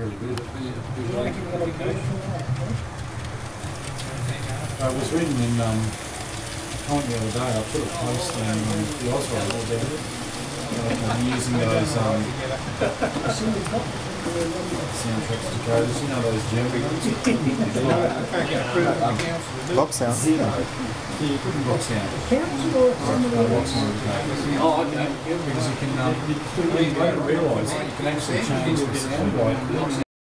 I was reading in um, comment the other day. I put a post on um, the Oswald or whatever. Like, I'm using those um, soundtracks to coders. You know those Jerry Box sound. Zero. Sound. Uh, box sound coders. Oh, okay. Because you can, um, you later realise that you can actually change the sound by